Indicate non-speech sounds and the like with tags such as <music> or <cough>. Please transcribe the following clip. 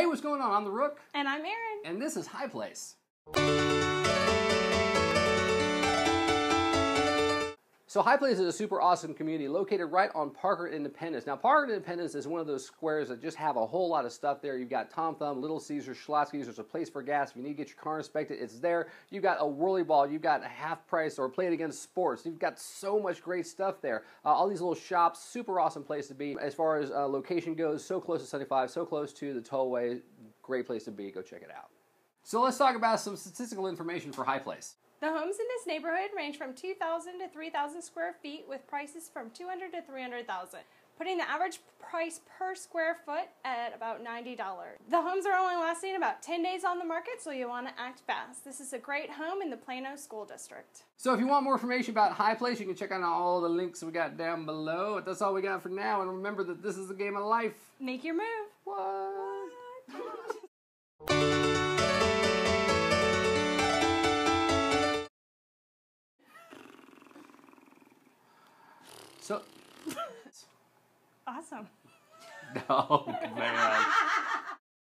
Hey, what's going on? I'm the Rook, And I'm Erin. and this is High Place. So High Place is a super awesome community located right on Parker Independence. Now Parker Independence is one of those squares that just have a whole lot of stuff there. You've got Tom Thumb, Little Caesars, Schlotzsky's, there's a place for gas. If you need to get your car inspected, it's there. You've got a WhirlyBall, you've got a half price or Play It Again Sports. You've got so much great stuff there. Uh, all these little shops, super awesome place to be. As far as uh, location goes, so close to 75, so close to the tollway, great place to be. Go check it out. So let's talk about some statistical information for High Place. The homes in this neighborhood range from 2,000 to 3,000 square feet with prices from 200 to 300,000, putting the average price per square foot at about $90. The homes are only lasting about 10 days on the market, so you want to act fast. This is a great home in the Plano School District. So if you want more information about High Place, you can check out all the links we got down below. But that's all we got for now. And remember that this is a game of life. Make your move. What? <laughs> So, Awesome. <laughs> no, man.